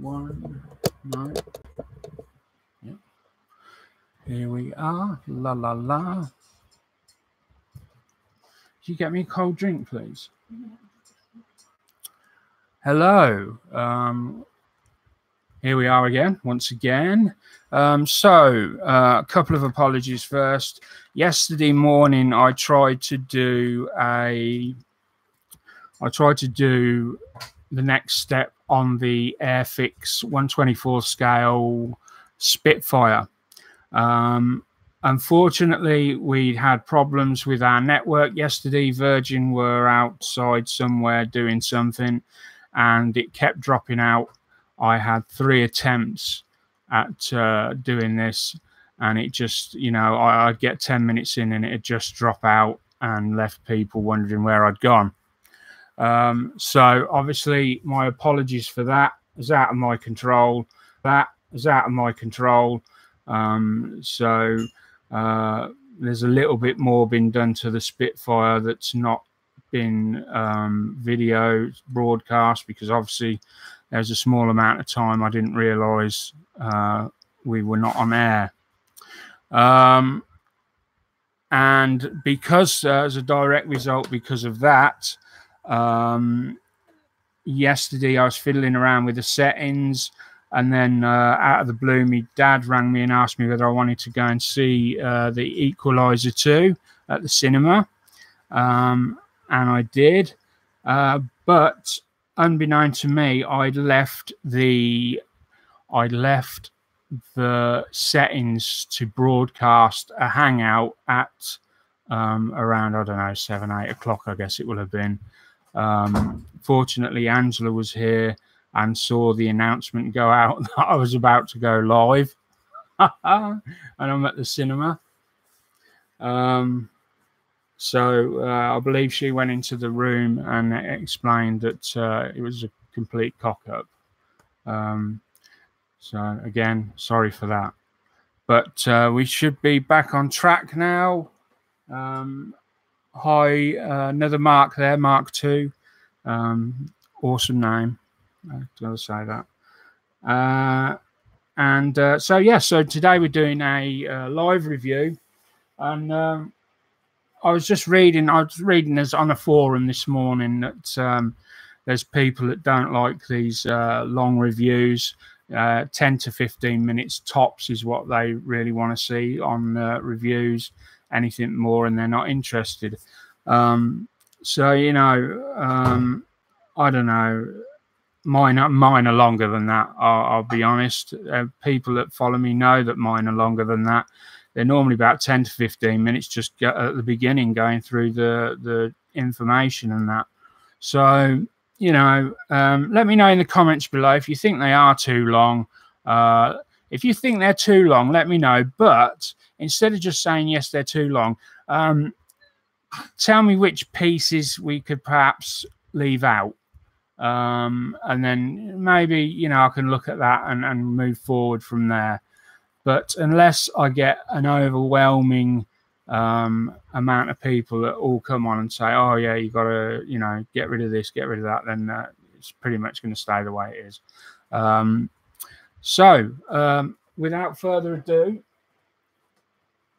One, nine. Yep. Here we are. La la la. Can you get me a cold drink, please? Hello. Um, here we are again, once again. Um, so, uh, a couple of apologies first. Yesterday morning, I tried to do a, I tried to do the next step on the Airfix 124 scale Spitfire. Um, unfortunately, we had problems with our network yesterday. Virgin were outside somewhere doing something, and it kept dropping out. I had three attempts at uh, doing this, and it just, you know, I, would get 10 minutes in and it'd just drop out and left people wondering where I'd gone. Um, so obviously, my apologies for that is out of my control. That is out of my control. Um, so uh, there's a little bit more been done to the Spitfire that's not been um, video broadcast because obviously there's a small amount of time I didn't realise uh, we were not on air. Um, and because uh, as a direct result, because of that, um, yesterday I was fiddling around with the settings, and then uh, out of the blue, my dad rang me and asked me whether I wanted to go and see uh, the Equalizer 2 at the cinema. Um, and I did. Uh, but unbeknown to me, I'd left the I left the settings to broadcast a hangout at um, around I don't know seven eight o'clock. I guess it will have been. Um, fortunately, Angela was here and saw the announcement go out that I was about to go live, and I'm at the cinema. Um, so uh, I believe she went into the room and explained that uh, it was a complete cock up. Um, so again, sorry for that. But uh, we should be back on track now. Um, Hi, uh, another Mark there, Mark Two. Um, awesome name. I gotta say that. Uh, and uh, so yeah, so today we're doing a uh, live review, and um, I was just reading. I was reading this on a forum this morning that um, there's people that don't like these uh, long reviews. Uh, 10 to 15 minutes tops is what they really want to see on uh, reviews anything more and they're not interested. Um, so you know, um, I don't know. Mine, are, mine are longer than that. I'll, I'll be honest. Uh, people that follow me know that mine are longer than that. They're normally about ten to fifteen minutes, just at the beginning, going through the the information and that. So you know, um, let me know in the comments below if you think they are too long. Uh, if you think they're too long, let me know. But instead of just saying yes, they're too long, um, tell me which pieces we could perhaps leave out. Um, and then maybe, you know, I can look at that and, and move forward from there. But unless I get an overwhelming um, amount of people that all come on and say, oh, yeah, you got to, you know, get rid of this, get rid of that, then uh, it's pretty much going to stay the way it is. Um, so, um, without further ado,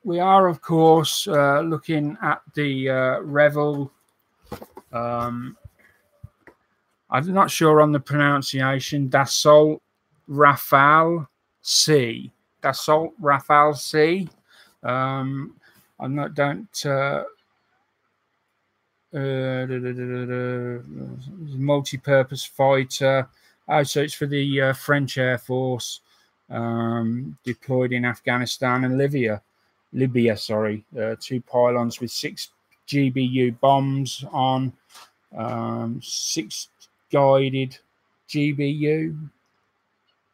we are, of course, uh, looking at the uh, Revell. Um, I'm not sure on the pronunciation. Dassault Rafale C. Dassault Rafale C. Um, I'm not don't uh, uh, multi-purpose fighter. Oh, so it's for the uh, French Air Force um, deployed in Afghanistan and Libya. Libya, sorry. Uh, two pylons with six GBU bombs on, um, six guided GBU,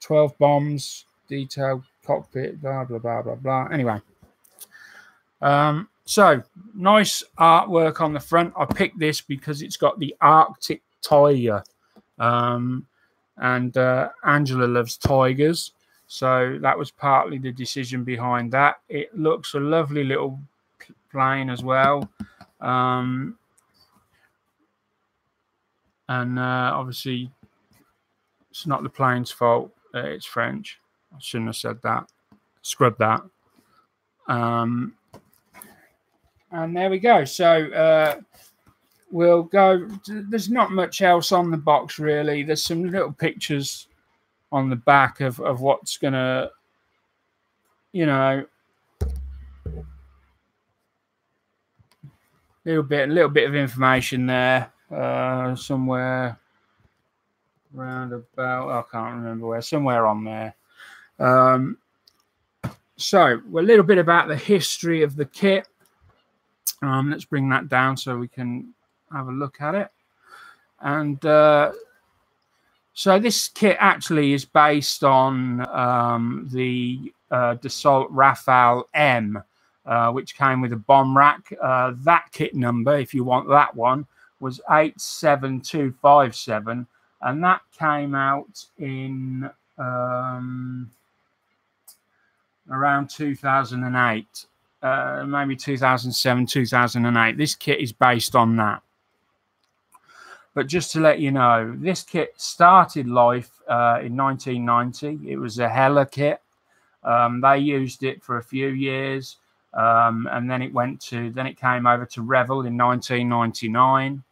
12 bombs, detailed cockpit, blah, blah, blah, blah, blah. Anyway. Um, so nice artwork on the front. I picked this because it's got the Arctic tiger. Um, and uh, Angela loves tigers. So that was partly the decision behind that. It looks a lovely little plane as well. Um, and uh, obviously, it's not the plane's fault. Uh, it's French. I shouldn't have said that. Scrub that. Um, and there we go. So uh, we'll go. There's not much else on the box really. There's some little pictures on the back of, of what's to, you know, little bit, a little bit of information there uh, somewhere round about. I can't remember where. Somewhere on there. Um, so a little bit about the history of the kit. Um, let's bring that down so we can have a look at it. And uh, so this kit actually is based on um, the uh, Dassault Rafale M, uh, which came with a bomb rack. Uh, that kit number, if you want that one, was 87257, and that came out in um, around 2008, uh, maybe 2007, 2008. This kit is based on that. But just to let you know, this kit started life uh, in 1990. It was a Heller kit. Um, they used it for a few years, um, and then it went to then it came over to Revell in 1999.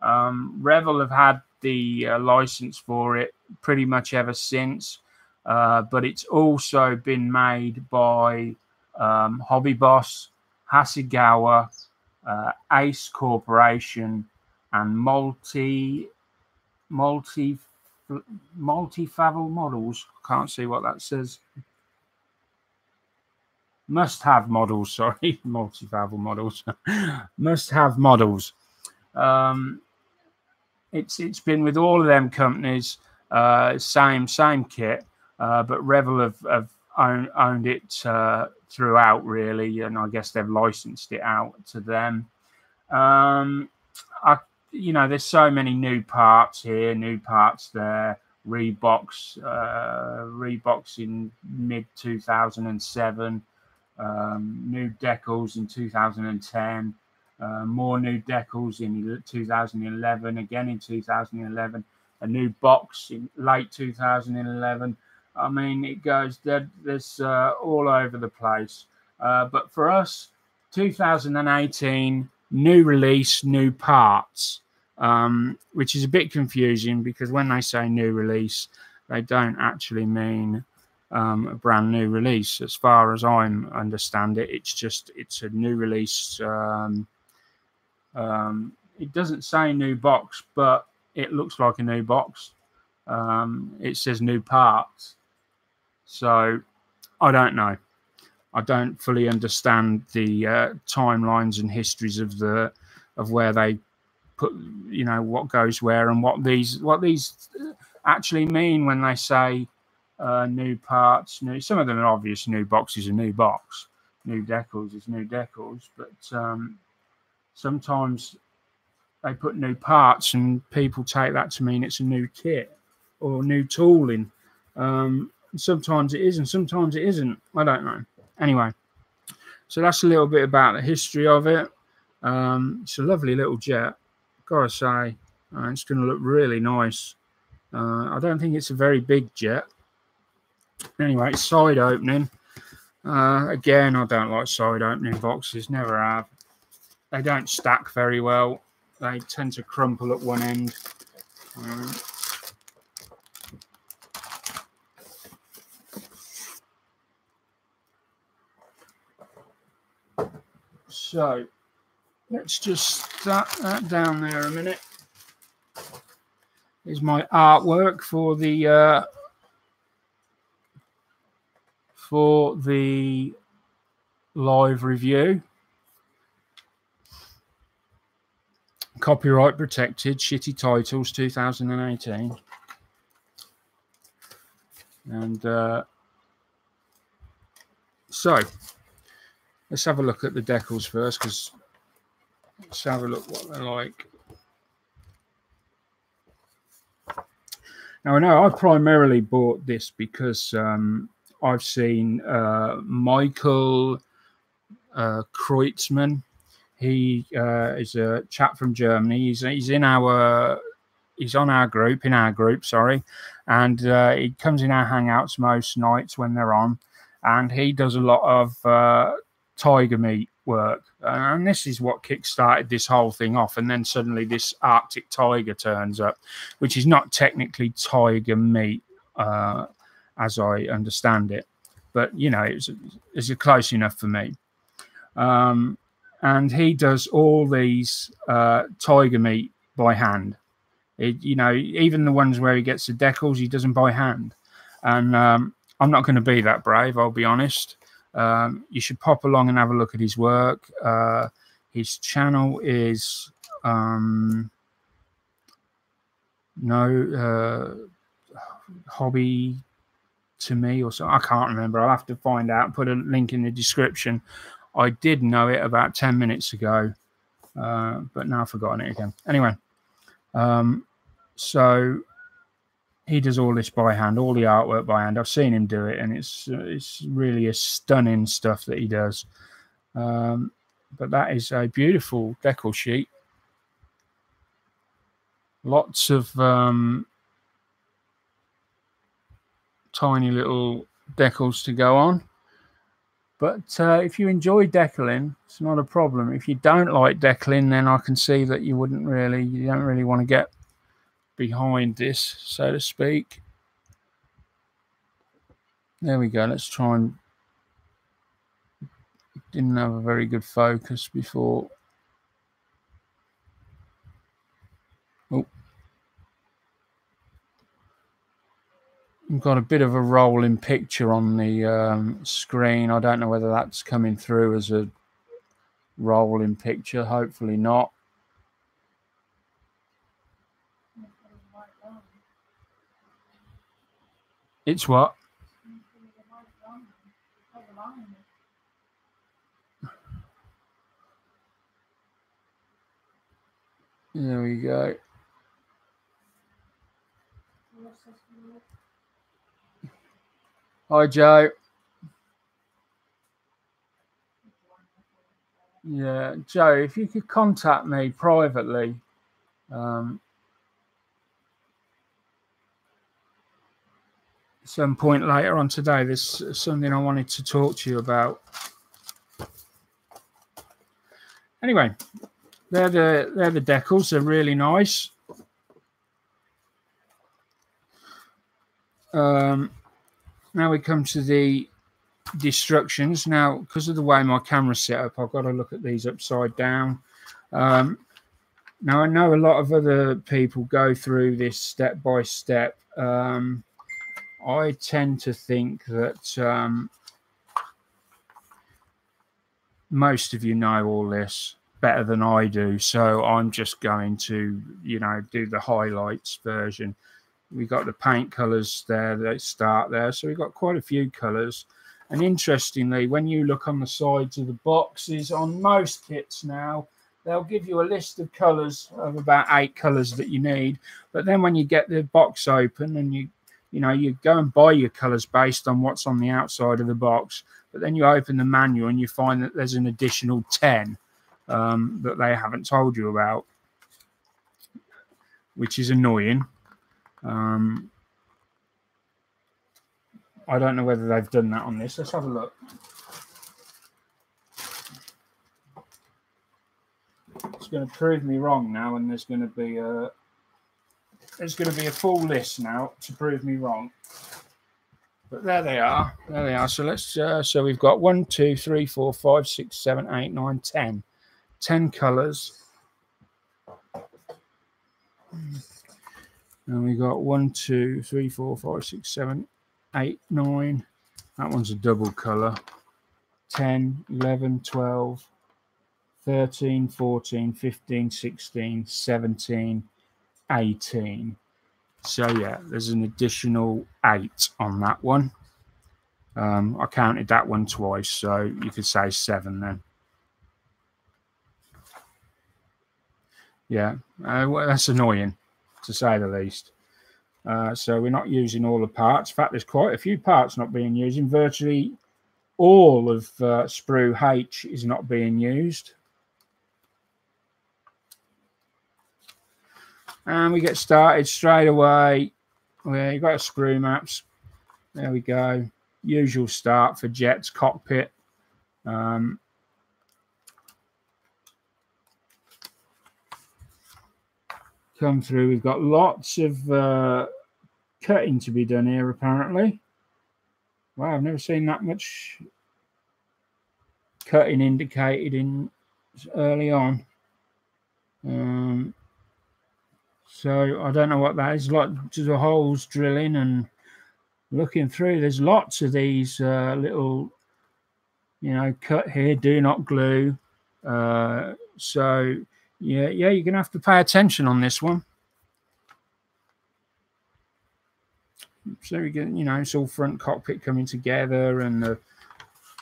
Um, Revell have had the uh, license for it pretty much ever since, uh, but it's also been made by um, Hobby Boss, Hasegawa, uh, Ace Corporation, and multi multi multi favel models. Can't see what that says. Must have models. Sorry, multi favel models. Must have models. Um, it's it's been with all of them companies, uh, same same kit, uh, but Revell have, have owned, owned it uh, throughout really, and I guess they've licensed it out to them. Um, I you know, there's so many new parts here, new parts there. Rebox, uh, Rebox in mid 2007, um, new decals in 2010, uh, more new decals in 2011, again in 2011, a new box in late 2011. I mean, it goes there, there's uh, all over the place. Uh, but for us, 2018 new release, new parts, um, which is a bit confusing because when they say new release, they don't actually mean um, a brand new release. As far as I understand it, it's just it's a new release. Um, um, it doesn't say new box, but it looks like a new box. Um, it says new parts. So I don't know. I don't fully understand the uh, timelines and histories of the of where they put, you know, what goes where and what these what these actually mean when they say uh, new parts. New, some of them are obvious. New boxes a new box. New decals is new decals, but um, sometimes they put new parts and people take that to mean it's a new kit or new tooling. Um, sometimes it is and sometimes it isn't. I don't know. Anyway, so that's a little bit about the history of it. Um, it's a lovely little jet, gotta say. Uh, it's going to look really nice. Uh, I don't think it's a very big jet. Anyway, side opening. Uh, again, I don't like side opening boxes, never have. They don't stack very well. They tend to crumple at one end. Um, So let's just start that down there a minute. Is my artwork for the uh, for the live review. Copyright protected, shitty titles 2018. And uh, so Let's have a look at the decals first, because let's have a look what they're like. Now I know I primarily bought this because um, I've seen uh, Michael uh, Kreutzmann. He uh, is a chap from Germany. He's he's in our he's on our group in our group, sorry, and uh, he comes in our hangouts most nights when they're on, and he does a lot of uh, Tiger Meet work, and this is what kick-started this whole thing off. And then suddenly this Arctic tiger turns up, which is not technically Tiger Meet, uh, as I understand it, but you know it's it's close enough for me. Um, and he does all these uh, Tiger Meet by hand. It, you know, even the ones where he gets the decals, he doesn't by hand. And um, I'm not going to be that brave, I'll be honest. Um, you should pop along and have a look at his work. Uh, his channel is um, no uh, hobby to me or so. I can't remember. I'll have to find out. Put a link in the description. I did know it about 10 minutes ago, uh, but now I've forgotten it again. Anyway, um, so he does all this by hand, all the artwork by hand. I've seen him do it, and it's uh, it's really a stunning stuff that he does. Um, but that is a beautiful decal sheet. Lots of um, tiny little decals to go on. But uh, if you enjoy decaling, it's not a problem. If you don't like decaling, then I can see that you wouldn't really, you don't really want to get behind this, so to speak. There we go. Let's try and didn't have a very good focus before. Oh. I've got a bit of a rolling picture on the um, screen. I don't know whether that's coming through as a rolling picture. Hopefully not. It's what? There we go. Hi, Joe. Yeah, Joe, if you could contact me privately, um, some point later on today. There's something I wanted to talk to you about. Anyway, they're the they're the decals. They're really nice. Um, now we come to the destructions. Now, because of the way my camera's set up, I've got to look at these upside down. Um, now I know a lot of other people go through this step by step. Um, I tend to think that um, most of you know all this better than I do. So I'm just going to, you know, do the highlights version. We got the paint colors there that start there. So we've got quite a few colors. And interestingly, when you look on the sides of the boxes on most kits now, they'll give you a list of colors of about eight colors that you need. But then when you get the box open and you you know, you go and buy your colors based on what's on the outside of the box, but then you open the manual and you find that there's an additional 10 um, that they haven't told you about, which is annoying. Um, I don't know whether they've done that on this. Let's have a look. It's going to prove me wrong now, and there's going to be a there's going to be a full list now to prove me wrong. But there they are. There they are. So let's. Uh, so we've got one, two, three, four, five, six, seven, eight, nine, ten. Ten colours. And we got one, two, three, four, five, six, seven, eight, nine. That one's a double colour. 10, 11, 12, 13, 14, 15, 16, 17, 18. So yeah, there's an additional eight on that one. Um, I counted that one twice, so you could say seven then. Yeah, uh, well, that's annoying to say the least. Uh, so we're not using all the parts. In fact, there's quite a few parts not being used. Virtually all of uh, sprue H is not being used. And we get started straight away. Well, you've got a screw maps. There we go. Usual start for Jets cockpit. Um, come through. We've got lots of uh, cutting to be done here, apparently. Wow, I've never seen that much cutting indicated in early on. Um, so I don't know what that is. Like just the holes drilling and looking through. There's lots of these uh, little, you know, cut here. Do not glue. Uh, so yeah, yeah, you're gonna have to pay attention on this one. So we get, you know, it's all front cockpit coming together and the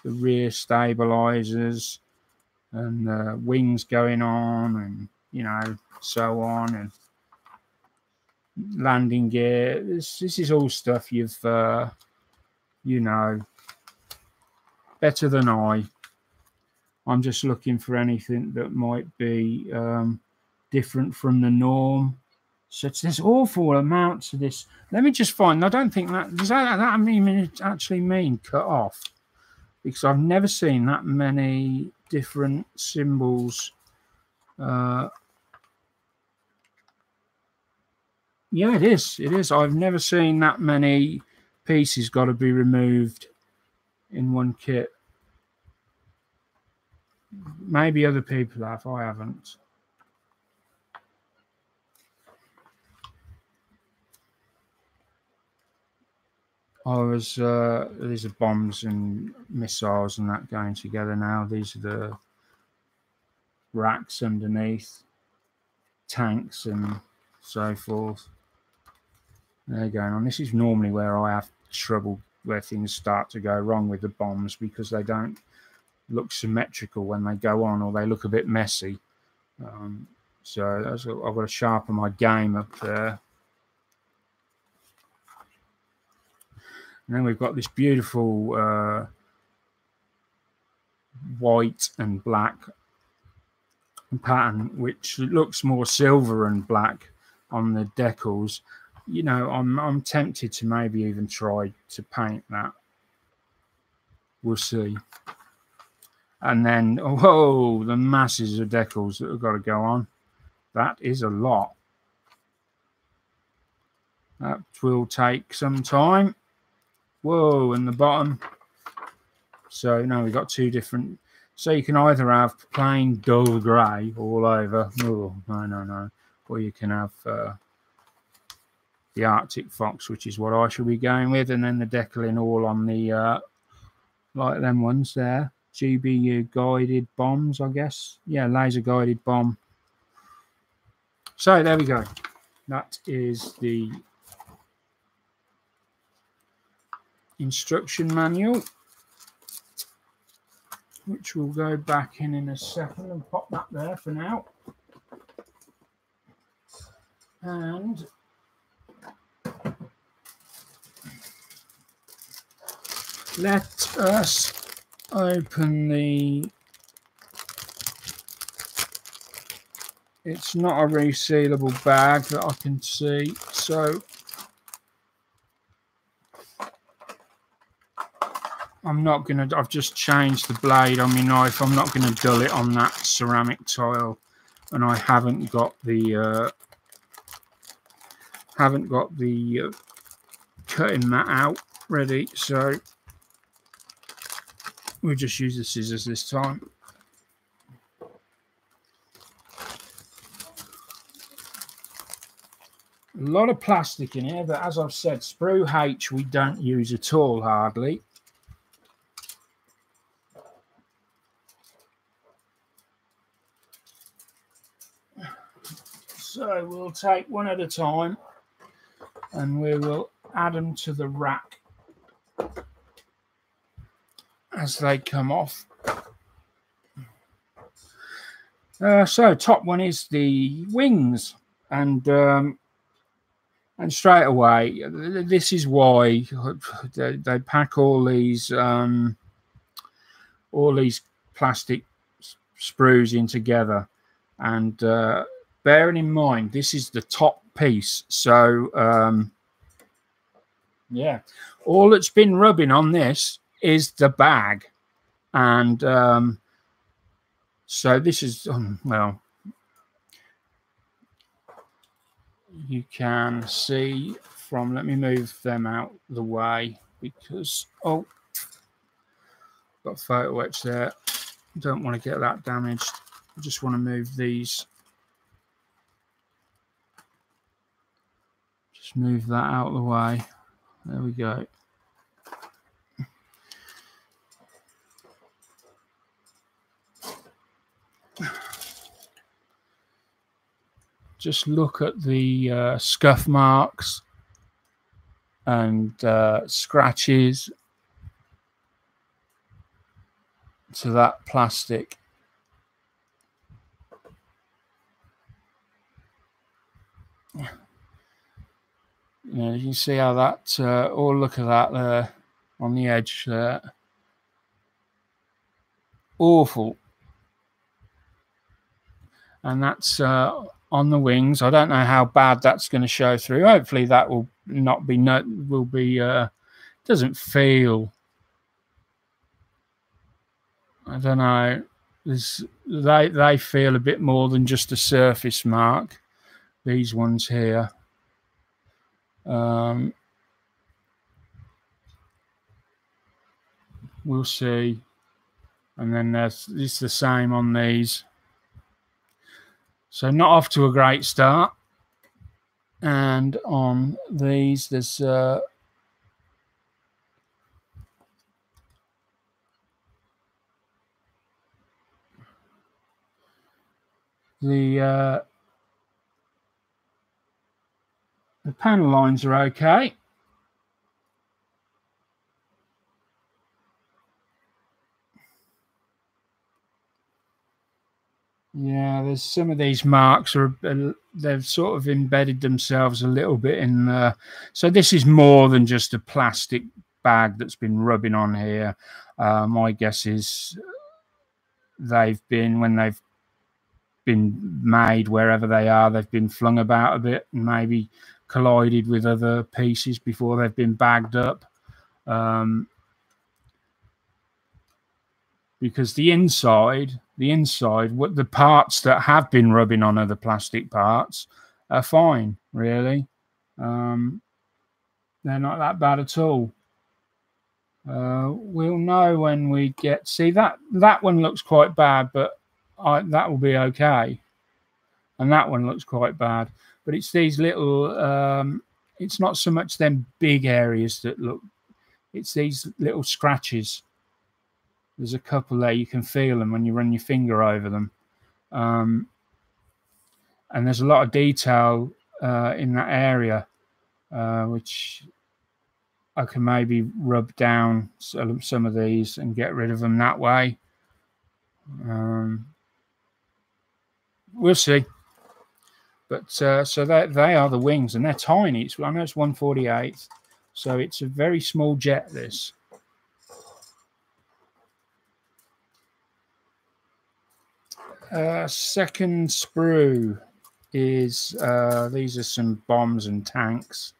the rear stabilizers and the wings going on and you know so on and landing gear. This this is all stuff you've uh, you know better than i. I'm just looking for anything that might be um, different from the norm. Such there's awful amounts of this. Let me just find i don't think that does that, that mean it actually mean cut off? Because I've never seen that many different symbols. Uh, yeah, it is. It is. I've never seen that many pieces got to be removed in one kit. Maybe other people have. I haven't. I was uh, these are bombs and missiles and that going together now. These are the racks underneath, tanks and so forth. They're going on. This is normally where I have trouble, where things start to go wrong with the bombs because they don't look symmetrical when they go on, or they look a bit messy. Um, so I've got to sharpen my game up there. And then we've got this beautiful uh, white and black pattern, which looks more silver and black on the decals. You know, I'm I'm tempted to maybe even try to paint that. We'll see. And then, oh, the masses of decals that have got to go on. That is a lot. That will take some time. Whoa, and the bottom. So now we've got two different. So you can either have plain dull grey all over. Oh, no, no, no. Or you can have uh, the Arctic Fox, which is what I should be going with. And then the decaling all on the, uh, like them ones there. GBU guided bombs, I guess. Yeah, laser guided bomb. So there we go. That is the instruction manual, which we'll go back in in a second and pop that there for now. And let us open the it's not a resealable bag that I can see so I'm not to, I've just changed the blade on my knife. I'm not to dull it on that ceramic tile. And I haven't got the, uh, haven't got the uh, cutting mat out ready. So we'll just use the scissors this time. A lot of plastic in here, but as I've said, sprue H we don't use at all hardly. So we'll take one at a time and we will add them to the rack as they come off. Uh, so top one is the wings and um, and straight away this is why they, they pack all these um, all these plastic sprues in together and uh, bearing in mind this is the top piece. So um, yeah, all that's been rubbing on this is the bag, and um, so this is um, well. You can see from. Let me move them out the way because oh, got photo etch there. Don't want to get that damaged. I just want to move these. Just move that out of the way. There we go. Just look at the uh, scuff marks and uh, scratches to that plastic. You, can see how that, uh, oh, look at that there on the edge there. Awful. And that's uh, on the wings. I don't know how bad that's going to show through. Hopefully that will not be, no, will be, uh, doesn't feel I don't know. There's, they they feel a bit more than just a surface mark. These ones here. Um, we'll see. And then there's it's the same on these. So not off to a great start. And on these, there's uh, The uh, the panel lines are okay. Yeah, there's some of these marks are they've sort of embedded themselves a little bit in there. So this is more than just a plastic bag that's been rubbing on here. Uh, my guess is they've been when they've been made wherever they are. They've been flung about a bit and maybe collided with other pieces before they've been bagged up. Um, because the inside, the inside, what the parts that have been rubbing on other plastic parts are fine, really. Um, they're not that bad at all. Uh, we'll know when we get see that that one looks quite bad, but I, that will be okay. And that one looks quite bad. But it's these little, um, it's not so much them big areas that look, it's these little scratches. There's a couple there, you can feel them when you run your finger over them. Um, and there's a lot of detail uh, in that area, uh, which I can maybe rub down some of these and get rid of them that way. Um, we'll see. But uh, so they they are the wings, and they're tiny. It's, I know it's 148, so it's a very small jet. This. Uh, second sprue is uh, these are some bombs and tanks.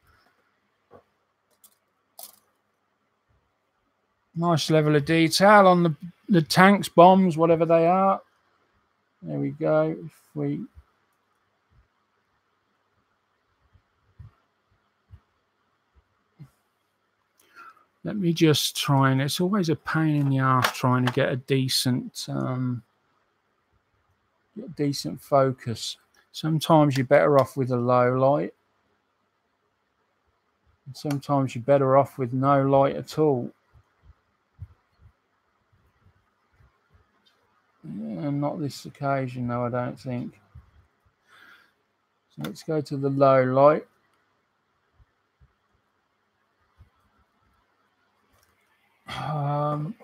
Nice level of detail on the the tanks, bombs, whatever they are. There we go. If we let me just try and it's always a pain in the ass trying to get a decent um, decent focus. Sometimes you're better off with a low light. Sometimes you're better off with no light at all. Yeah, not this occasion, though, I don't think. So let's go to the low light. Um,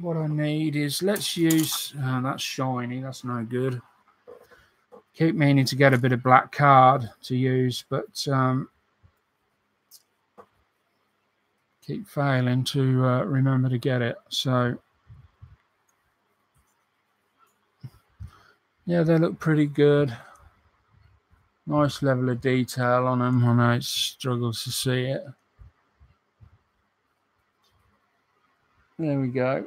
what I need is let's use uh, that's shiny, that's no good. Keep meaning to get a bit of black card to use, but um, keep failing to uh, remember to get it. So Yeah, they look pretty good. Nice level of detail on them. I know it struggles to see it. There we go.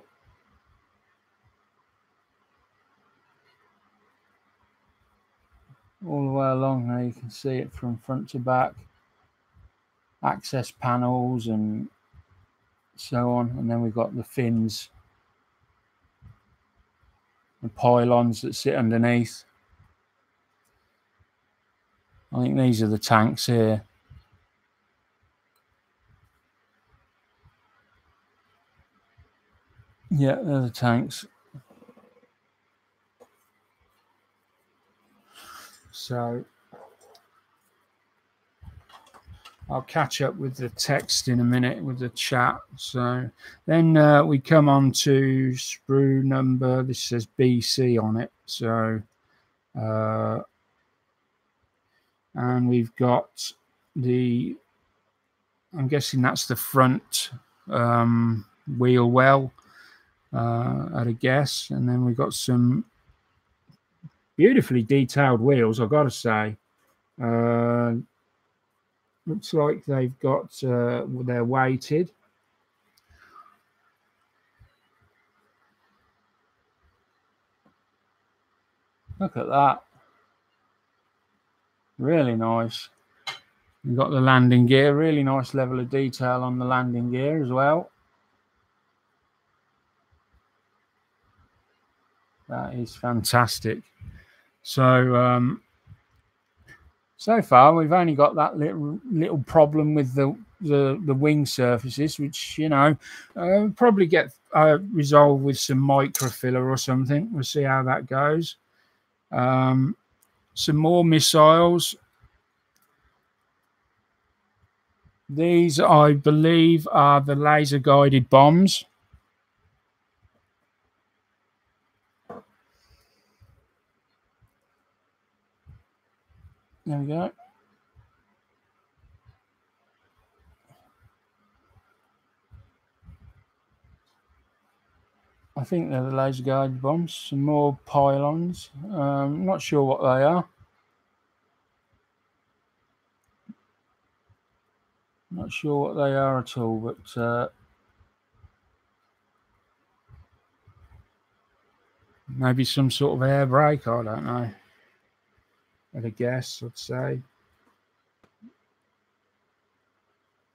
All the way along there, you can see it from front to back. Access panels and so on. And then we've got the fins and pylons that sit underneath. I think these are the tanks here. Yeah, they're the tanks. So I'll catch up with the text in a minute with the chat. So then uh, we come on to sprue number. This says BC on it. So, uh, and we've got the, I'm guessing that's the front um, wheel well uh, at a guess. And then we've got some beautifully detailed wheels, I've got to say. Uh, Looks like they've got, uh, they're weighted. Look at that. Really nice. You've got the landing gear, really nice level of detail on the landing gear as well. That is fantastic. So, um, so far we've only got that little little problem with the the, the wing surfaces, which you know uh, probably get uh, resolved with some microfiller or something. We'll see how that goes. Um, some more missiles. These, I believe, are the laser guided bombs. There we go. I think they're the laser guide bombs. Some more pylons. Um, not sure what they are. Not sure what they are at all, but uh, maybe some sort of air brake. I don't know at a guess, I'd say.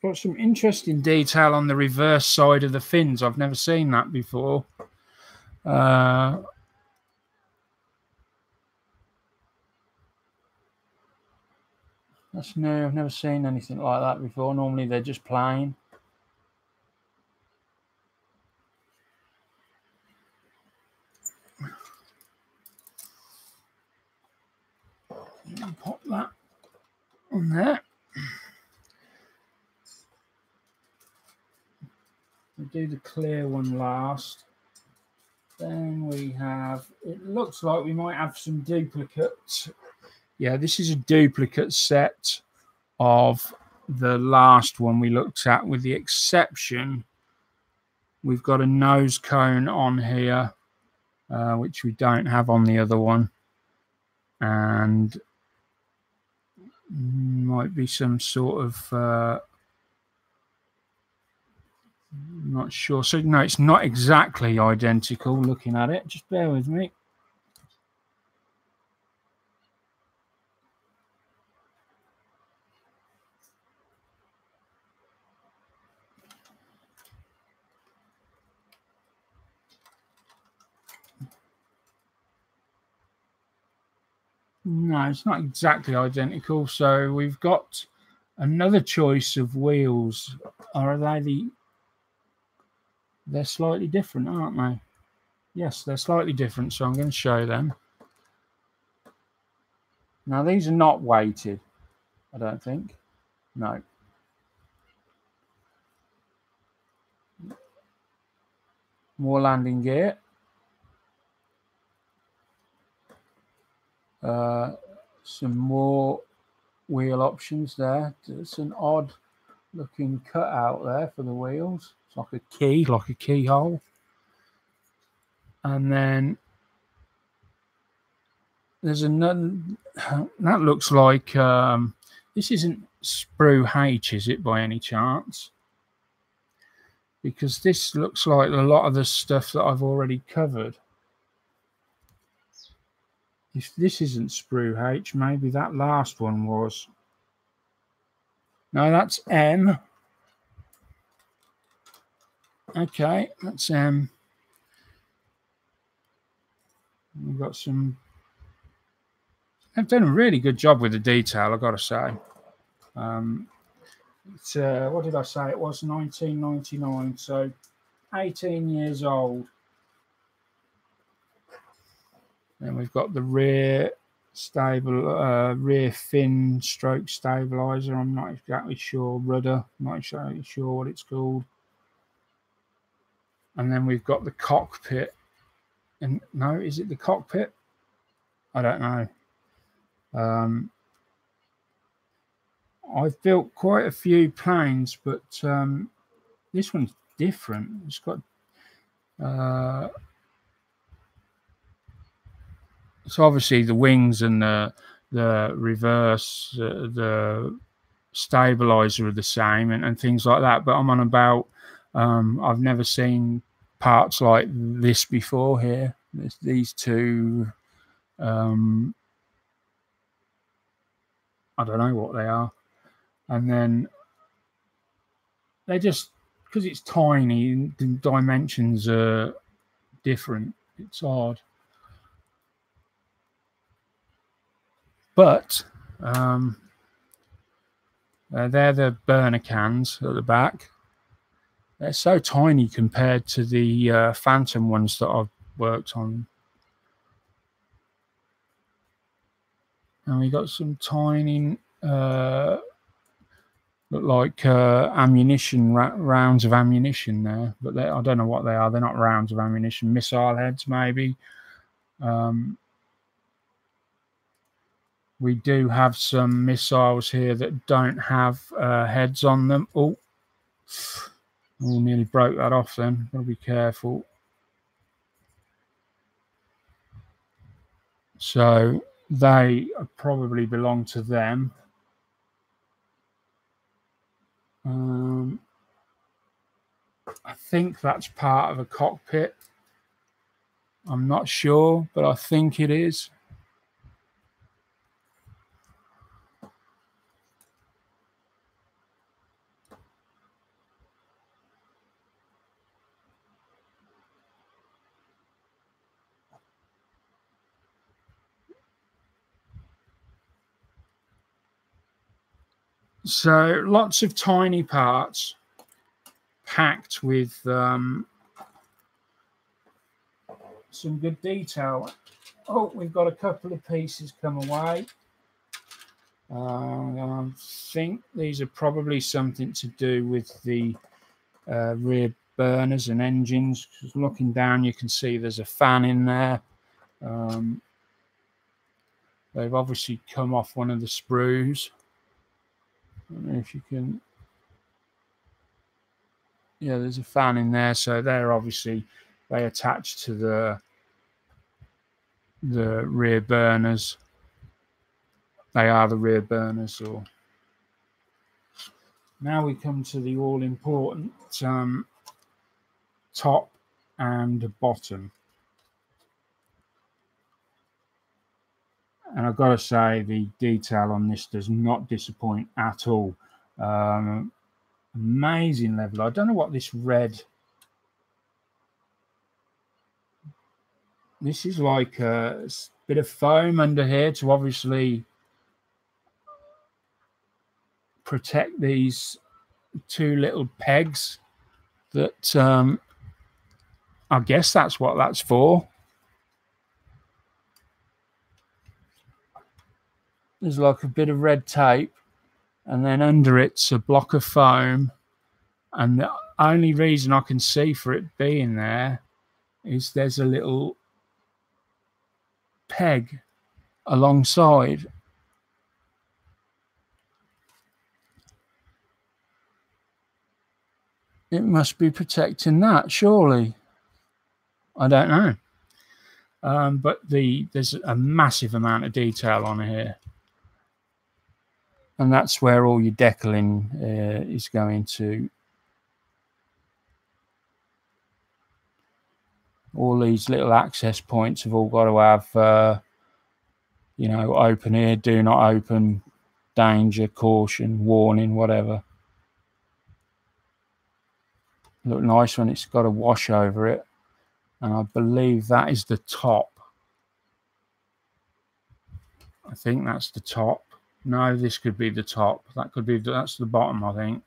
Got some interesting detail on the reverse side of the fins. I've never seen that before. Uh, that's new. I've never seen anything like that before. Normally they're just plain. Pop that on there. We do the clear one last. Then we have, it looks like we might have some duplicates. Yeah, this is a duplicate set of the last one we looked at, with the exception we've got a nose cone on here, uh, which we don't have on the other one. And might be some sort of uh, not sure. So no it's not exactly identical looking at it. Just bear with me No, it's not exactly identical. So we've got another choice of wheels. Are they the? They're slightly different, aren't they? Yes, they're slightly different. So I'm going to show them. Now these are not weighted. I don't think. No. More landing gear. Uh, some more wheel options there. It's an odd looking cutout there for the wheels. It's like a key, like a keyhole. And then there's another that looks like um, this isn't sprue H, is it by any chance? Because this looks like a lot of the stuff that I've already covered. If this isn't sprue H, maybe that last one was. No, that's M. Okay, that's M. We've got some. I've done a really good job with the detail, I've got to say. Um, it's, uh, what did I say? It was 1999, so 18 years old. Then we've got the rear stable, uh, rear fin stroke stabilizer. I'm not exactly sure. Rudder, not exactly sure what it's called. And then we've got the cockpit. And no, is it the cockpit? I don't know. Um, I've built quite a few planes, but um, this one's different. It's got uh, so obviously the wings and the the reverse, uh, the stabilizer are the same, and, and things like that. But I'm on about. Um, I've never seen parts like this before here. There's these two. Um, I don't know what they are and then they just because it's tiny, the dimensions are different. It's odd, but um, uh, they're the burner cans at the back. They're so tiny compared to the uh, Phantom ones that I've worked on. And we got some tiny uh, look like uh, ammunition rounds of ammunition there, but I don't know what they are. They're not rounds of ammunition, missile heads maybe. Um, we do have some missiles here that don't have uh, heads on them. Oh, oh, nearly broke that off. Then gotta be careful. So they probably belong to them. Um, I think that's part of a cockpit. I'm not sure, but I think it is. So lots of tiny parts packed with um, some good detail. Oh, we've got a couple of pieces come away. Uh, I think these are probably something to do with the uh, rear burners and engines. Looking down, you can see there's a fan in there. Um, they've obviously come off one of the sprues. I don't know if you can. Yeah, there's a fan in there, so they're obviously they attach to the the rear burners. They are the rear burners, or now we come to the all important um, top and bottom. And I've got to say the detail on this does not disappoint at all. Um, amazing level. I don't know what this red. This is like a bit of foam under here to obviously protect these two little pegs that um, I guess that's what that's for. There's like a bit of red tape, and then under it's a block of foam. And the only reason I can see for it being there is there's a little peg alongside. It must be protecting that, surely. I don't know. um, but the there's a massive amount of detail on here and that's where all your decaling uh, is going to. All these little access points have all got to have uh, you know open here do not open danger caution warning whatever. Look nice when it's got a wash over it. And I believe that is the top. I think that's the top no, this could be the top. That could be, that's the bottom, I think.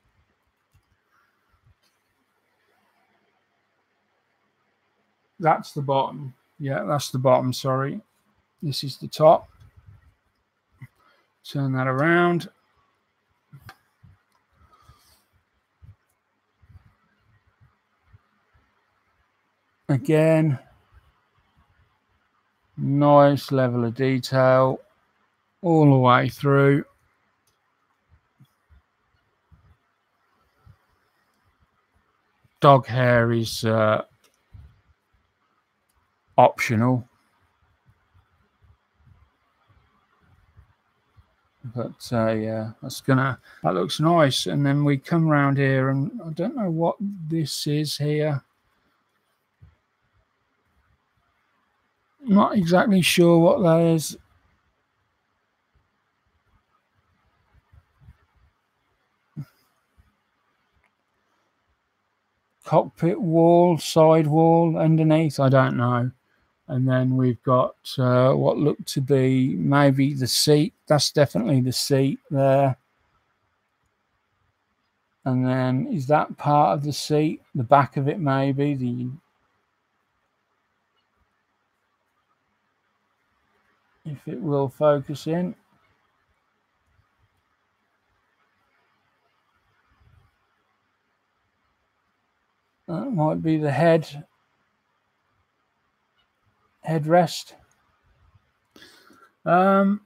That's the bottom. Yeah, that's the bottom, sorry. This is the top. Turn that around. Again, nice level of detail all the way through. Dog hair is uh, optional. But uh, yeah, that's gonna, that looks nice. And then we come around here and I don't know what this is here. Not exactly sure what that is. Cockpit wall, side wall underneath. I don't know. And then we've got uh, what looked to be maybe the seat. That's definitely the seat there. And then is that part of the seat? The back of it, maybe the. If it will focus in. That might be the head headrest. Um,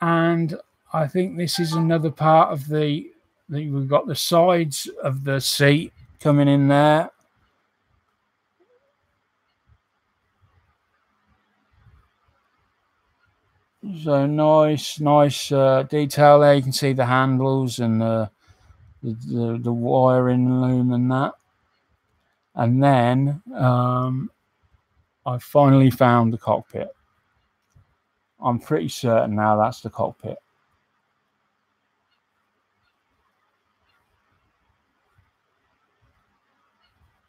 and I think this is another part of the, the we've got the sides of the seat coming in there. So nice, nice uh, detail there. You can see the handles and the the, the, the wiring loom and that. And then um, I finally found the cockpit. I'm pretty certain now that's the cockpit.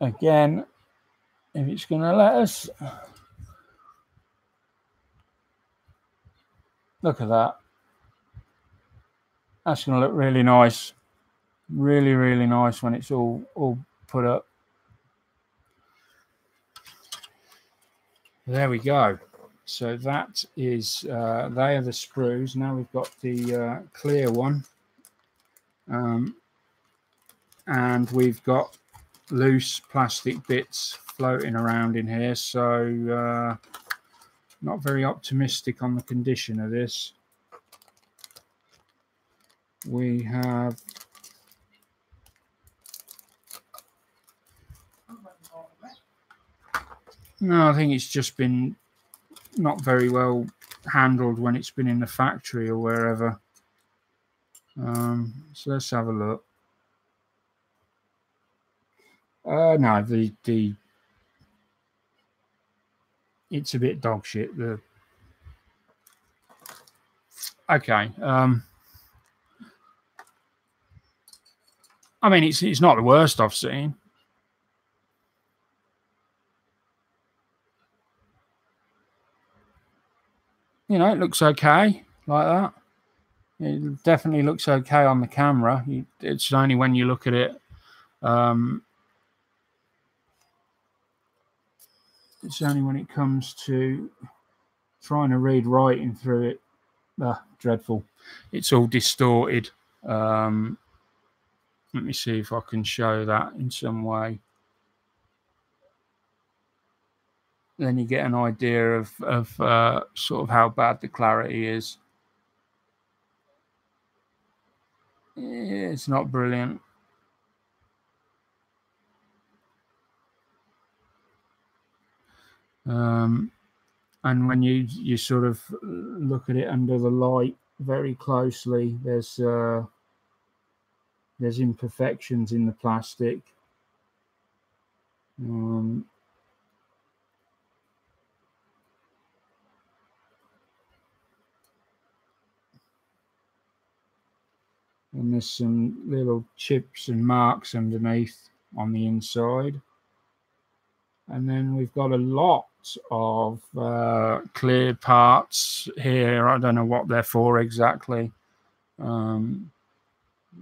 Again, if it's going to let us. Look at that. That's going to look really nice. Really, really nice when it's all, all put up. There we go. So that is, uh, they are the sprues. Now we've got the uh, clear one. Um, and we've got loose plastic bits floating around in here. So uh, not very optimistic on the condition of this. We have No, I think it's just been not very well handled when it's been in the factory or wherever. Um, so let's have a look. Uh, no, the the it's a bit dog shit. The okay. Um, I mean, it's it's not the worst I've seen. You know, it looks okay like that. It definitely looks okay on the camera. It's only when you look at it, um, it's only when it comes to trying to read writing through it. Ah, dreadful. It's all distorted. Um, let me see if I can show that in some way. Then you get an idea of of uh, sort of how bad the clarity is. It's not brilliant. Um, and when you you sort of look at it under the light very closely, there's uh, there's imperfections in the plastic. Um, and there's some little chips and marks underneath on the inside. And then we've got a lot of uh, cleared parts here. I don't know what they're for exactly. Um,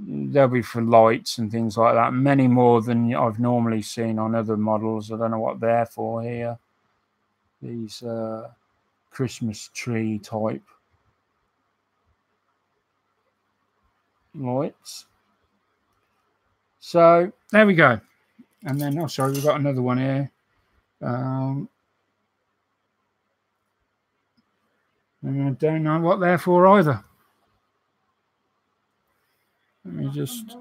they'll be for lights and things like that. Many more than I've normally seen on other models. I don't know what they're for here. These uh, Christmas tree type lights. So there we go. And then, oh, sorry, we've got another one here. Um, and I don't know what they're for either. Let me just.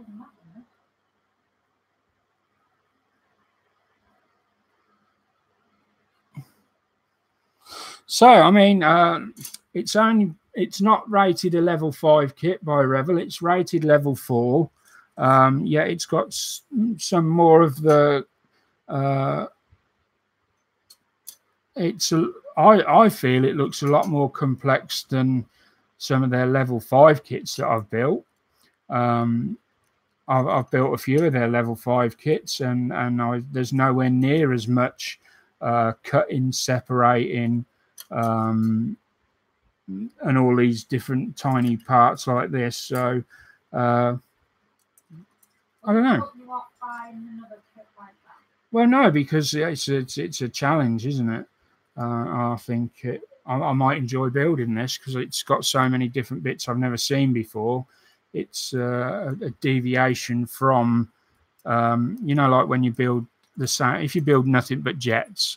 So, I mean, uh, it's only it's not rated a level five kit by Revell. It's rated level four. Um, yeah, it's got some more of the uh, it's a, I, I feel it looks a lot more complex than some of their level five kits that I've built. Um, I've, I've, built a few of their level five kits, and and I, there's nowhere near as much uh, cutting, separating, um, and all these different tiny parts like this. So uh, I don't know. Well, no, because it's it's it's a challenge, isn't it? Uh, I think it, I, I, might enjoy building this because it's got so many different bits I've never seen before. It's uh, a, a, deviation from, um, you know, like when you build the same, if you build nothing but jets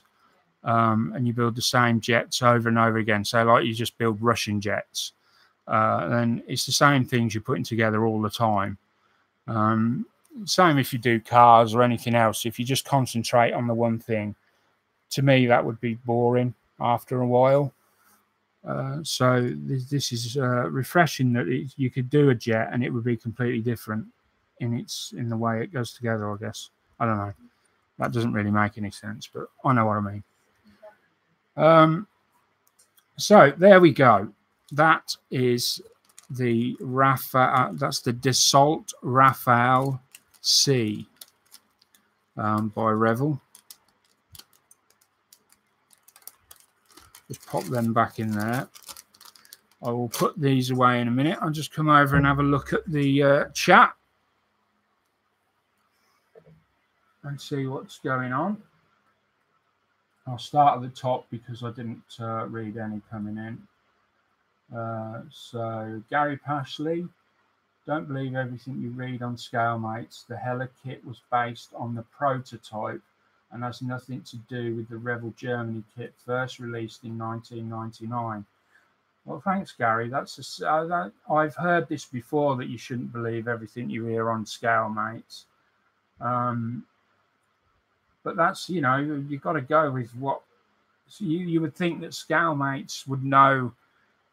um, and you build the same jets over and over again, so like you just build Russian jets, uh, then it's the same things you're putting together all the time. Um, same if you do cars or anything else. If you just concentrate on the one thing, to me that would be boring after a while. Uh, so this, this is uh, refreshing that it, you could do a jet and it would be completely different in its in the way it goes together. I guess I don't know. That doesn't really make any sense, but I know what I mean. Um, so there we go. That is the Raphael. That's the Dassault Rafale C um, by Revell. Just pop them back in there. I will put these away in a minute. I'll just come over and have a look at the uh, chat and see what's going on. I'll start at the top because I didn't uh, read any coming in. Uh, so Gary Pashley, don't believe everything you read on Scalemates. The Heller kit was based on the prototype and has nothing to do with the Revell Germany kit first released in 1999. Well, thanks, Gary. That's a, uh, that, I've heard this before that you shouldn't believe everything you hear on Scalemates. Um, but that's you know you've got to go with what so you you would think that Scalemates would know,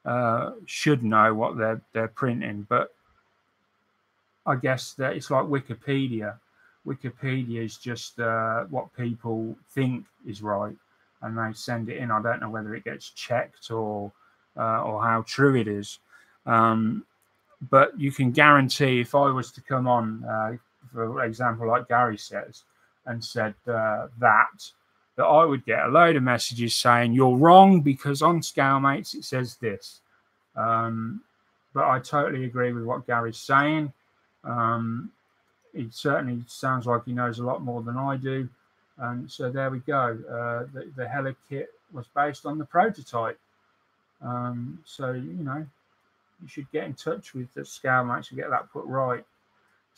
uh, should know what they're they're printing, but I guess that it's like Wikipedia. Wikipedia is just uh, what people think is right, and they send it in. I don't know whether it gets checked or uh, or how true it is. Um, but you can guarantee if I was to come on, uh, for example, like Gary says, and said uh, that, that I would get a load of messages saying you're wrong because on Scalemates it says this. Um, but I totally agree with what Gary's saying. Um, he certainly sounds like he knows a lot more than I do. And so there we go. Uh, the, the Heller kit was based on the prototype. Um, so, you know, you should get in touch with the Scalemates to get that put right.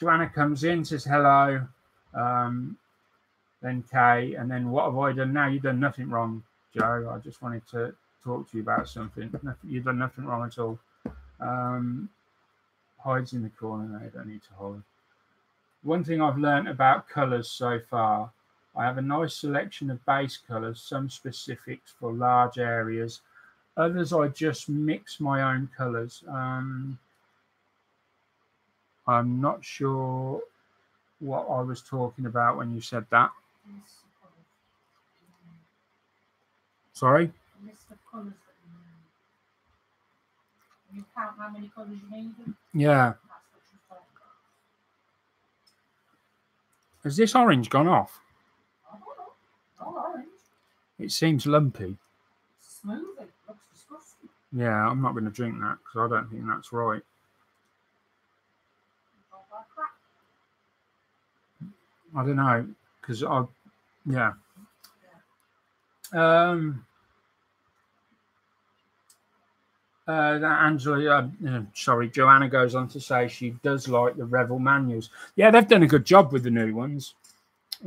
Joanna comes in, says hello. Um, then Kay, and then what have I done now? You've done nothing wrong, Joe. I just wanted to talk to you about something. You've done nothing wrong at all. Um, hides in the corner. No, don't need to hide one thing I've learned about colours so far, I have a nice selection of base colours, some specifics for large areas. Others I just mix my own colours. Um, I'm not sure what I was talking about when you said that. Sorry? Yeah. Has this orange gone off? orange. It seems lumpy. Yeah, I'm not going to drink that because I don't think that's right. I don't know because I, yeah. Um. Uh, Angela, uh, sorry, Joanna goes on to say she does like the Revell manuals. Yeah, they've done a good job with the new ones.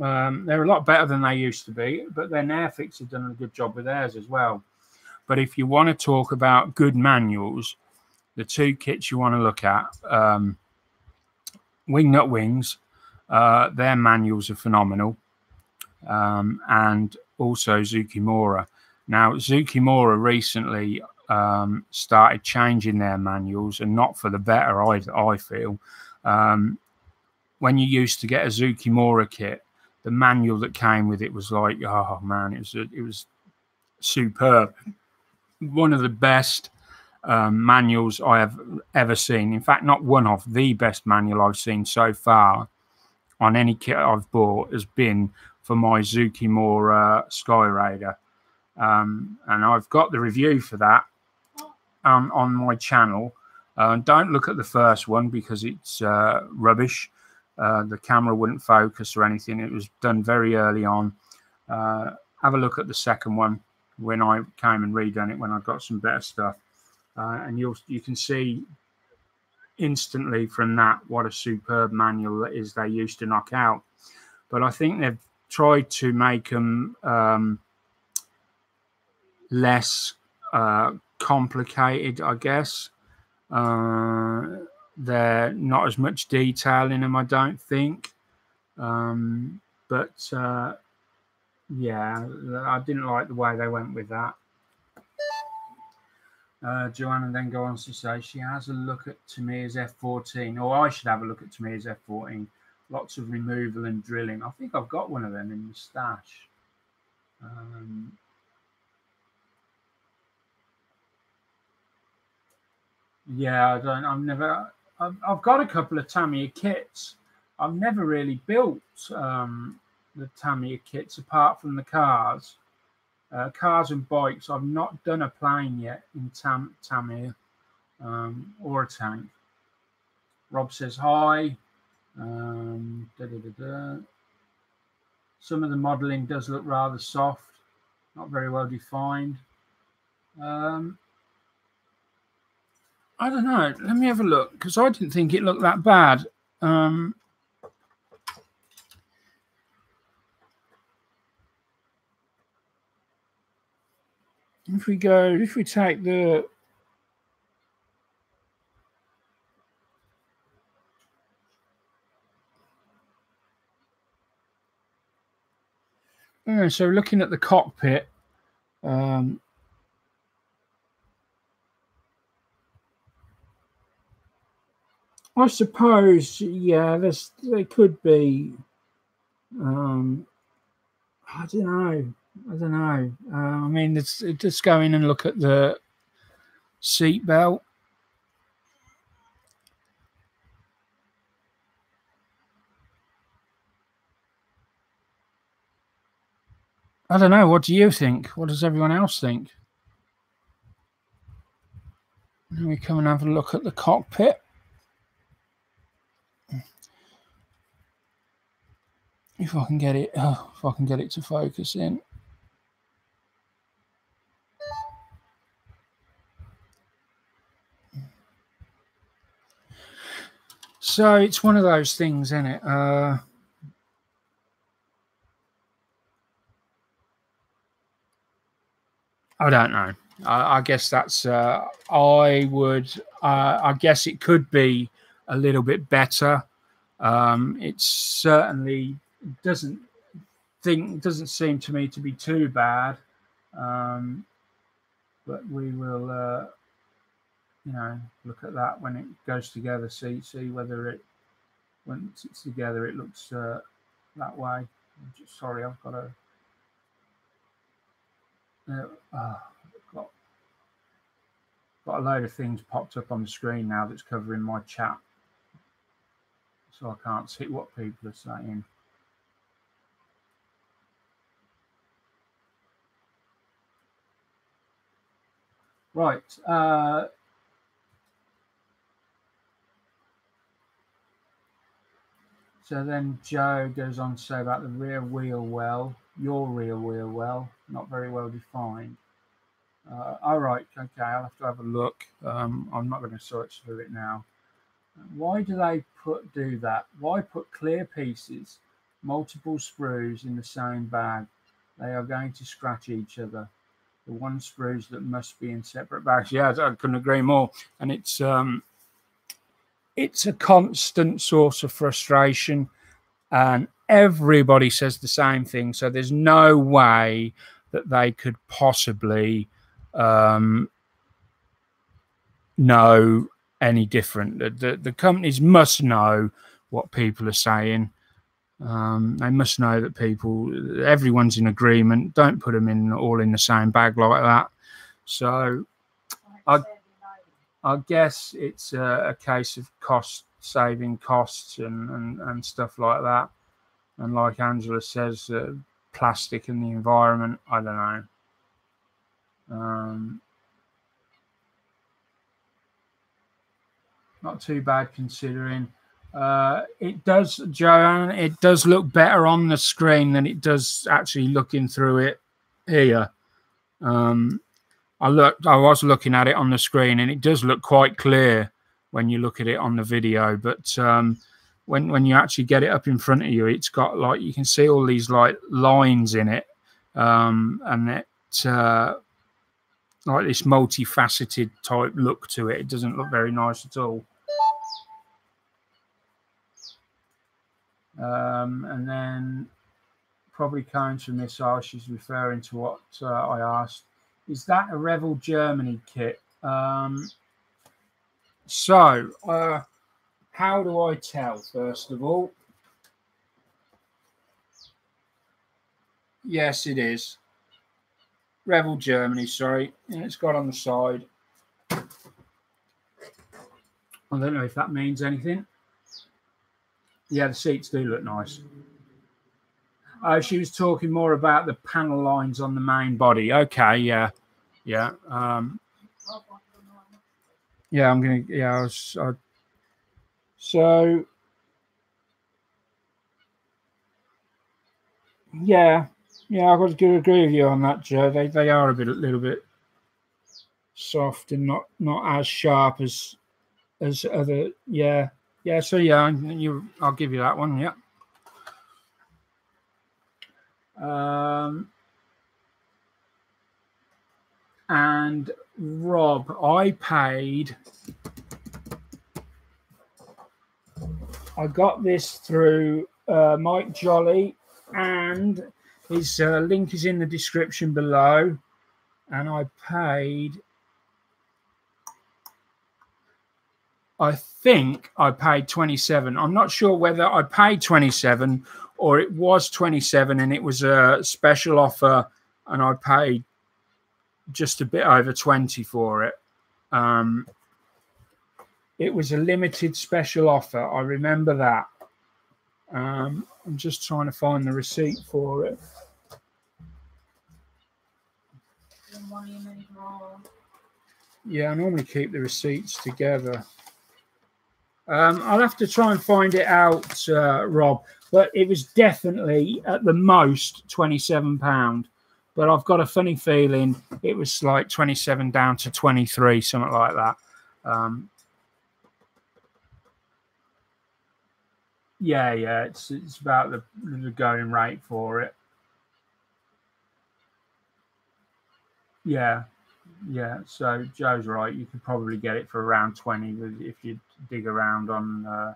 Um, they're a lot better than they used to be, but then Airfix have done a good job with theirs as well. But if you want to talk about good manuals, the two kits you want to look at, um, Wingnut Wings, uh, their manuals are phenomenal, um, and also Zoukei-Mura. Now, Zoukei-Mura recently um, started changing their manuals, and not for the better. I I feel um, when you used to get a Zoukei-Mura kit, the manual that came with it was like, oh man, it was it was superb. One of the best um, manuals I have ever seen. In fact, not one of the best manual I've seen so far on any kit I've bought has been for my Zukimura Sky Raider. Um, and I've got the review for that um, on my channel. Uh, don't look at the first one because it's uh, rubbish. Uh, the camera wouldn't focus or anything. It was done very early on. Uh, have a look at the second one when I came and redone it when I got some better stuff, uh, and you'll you can see instantly from that what a superb manual it is they used to knock out. But I think they've tried to make them um, less uh, complicated, I guess. Uh, they're not as much detail in them, I don't think. Um, but uh, yeah, I didn't like the way they went with that. Uh, Joanna then goes on to say she has a look at Tamiya's F14, or I should have a look at Tamiya's F14. Lots of removal and drilling. I think I've got one of them in the stash. Um, yeah, I don't. I've never. I've, I've got a couple of Tamiya kits. I've never really built um, the Tamiya kits apart from the cars. Uh, cars and bikes, I've not done a plane yet in Tam Tamiya um, or a tank. Rob says hi. Um, da, da, da, Some of the modelling does look rather soft, not very well defined. Um, I don't know. Let me have a look because I didn't think it looked that bad. Um, if we go, if we take the uh, so looking at the cockpit, um, I suppose, yeah, there's there could be. Um, I don't know. I don't know. Uh, I mean, it's, just go in and look at the seat I don't know. What do you think? What does everyone else think? Let me come and have a look at the cockpit. if I can get it, oh, if I can get it to focus in. So it's one of those things, isn't it? Uh, I don't know. I, I guess that's. Uh, I would. Uh, I guess it could be a little bit better. Um, it's certainly doesn't think doesn't seem to me to be too bad. Um, but we will, uh, you know, look at that when it goes together. See see whether it once it's together it looks uh, that way. Just, sorry, I've got a. Uh, got got a load of things popped up on the screen now that's covering my chat, so I can't see what people are saying. Right. Uh, so then Joe goes on to say about the rear wheel well, your rear wheel well, not very well defined. Uh, all right, okay, I'll have to have a look. Um, I'm not going to search through it now. Why do they put do that? Why put clear pieces, multiple sprues in the same bag? They are going to scratch each other the one sprues that must be in separate bags. Yeah, I couldn't agree more. And it's um, it's a constant source of frustration, and everybody says the same thing. So there's no way that they could possibly um, know any different. The, the, the companies must know what people are saying. Um, they must know that people, everyone's in agreement. Don't put them in all in the same bag like that. So, I, I guess it's a, a case of cost saving costs and, and, and stuff like that. And like Angela says, uh, plastic in the environment. I don't know. Um, not too bad considering. Uh, it does, Joanne. It does look better on the screen than it does actually looking through it here. Um, I looked. I was looking at it on the screen, and it does look quite clear when you look at it on the video. But um, when when you actually get it up in front of you, it's got like you can see all these like lines in it, um, and it uh, like this multifaceted type look to it. It doesn't look very nice at all. Um, and then probably comes from this missile, she's referring to what uh, I asked. Is that a Revell Germany kit? Um, so, uh, how do I tell, first of all? Yes, it is. Revell Germany, sorry. And it's got on the side. I don't know if that means anything. Yeah, the seats do look nice. Uh, she was talking more about the panel lines on the main body. Okay, yeah, yeah, um, yeah. I'm gonna, yeah. I was, I, so, yeah, yeah. I've got to agree with you on that, Joe. They they are a bit, a little bit soft and not not as sharp as as other. Yeah, yeah, so yeah, you, I'll give you that one. Yeah. Um, and Rob, I paid. I got this through uh, Mike Jolly, and his uh, link is in the description below. And I paid I think I paid 27. I'm not sure whether I paid 27 or it was 27 and it was a special offer and I paid just a bit over 20 for it. Um, it was a limited special offer. I remember that. Um, I'm just trying to find the receipt for it. Yeah, I normally keep the receipts together. Um, I'll have to try and find it out, uh, Rob. But it was definitely at the most twenty-seven pound. But I've got a funny feeling it was like twenty-seven down to twenty-three, something like that. Um, yeah, yeah, it's it's about the, the going rate for it. Yeah, yeah, so Joe's right. You could probably get it for around 20 if you dig around on uh,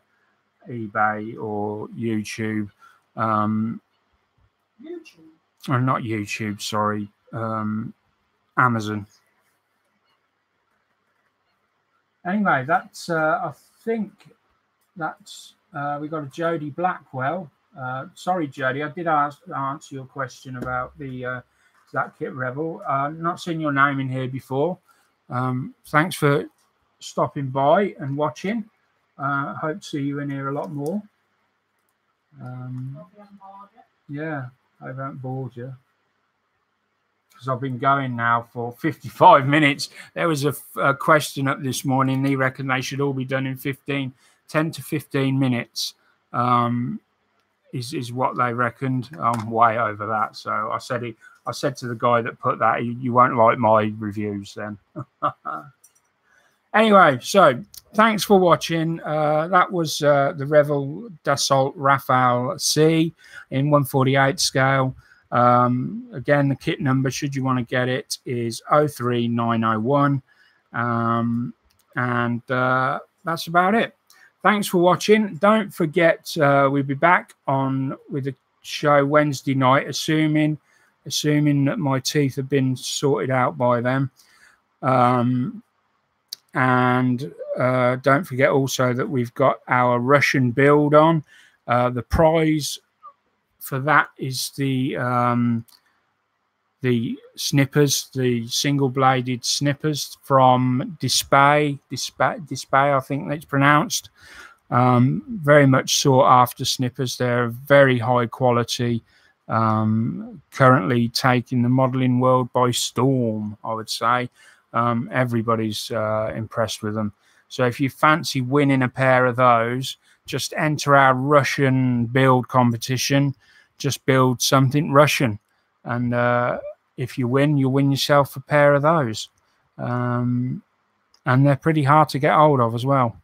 eBay or YouTube. Um, YouTube. Oh, not YouTube, sorry. Um, Amazon. Anyway, that's, uh, I think that's, uh, we got a Jody Blackwell. Uh, sorry, Jody, I did ask, answer your question about the uh, that kit Revell. Uh, not seen your name in here before. Um, thanks for stopping by and watching. Uh, hope to see you in here a lot more. Um, yeah, I haven't bored you. Because I've been going now for 55 minutes. There was a, a question up this morning. They reckon they should all be done in 15, 10 to 15 minutes. Um, is, is what they reckoned. I'm way over that. So I said he, I said to the guy that put that, you, you won't like my reviews then. anyway, so thanks for watching. Uh, that was uh, the Revell Dassault Rafale C in 148 scale. Um, again, the kit number, should you want to get it, is 03901. Um, and uh, that's about it. Thanks for watching. Don't forget, uh, we'll be back on with a show Wednesday night, assuming assuming that my teeth have been sorted out by them. Um, and uh, don't forget also that we've got our Russian build on. Uh, the prize for that is the um, the snippers, the single bladed snippers from DSPIAE, DSPIAE, I think that's pronounced. Um, very much sought after snippers. They're very high quality. Um, currently taking the modeling world by storm, I would say. Um, everybody's uh, impressed with them. So if you fancy winning a pair of those, just enter our Russian build competition. Just build something Russian, and uh, if you win, you'll win yourself a pair of those. Um, and they're pretty hard to get hold of as well.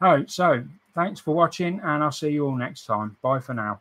Oh, so thanks for watching, and I'll see you all next time. Bye for now.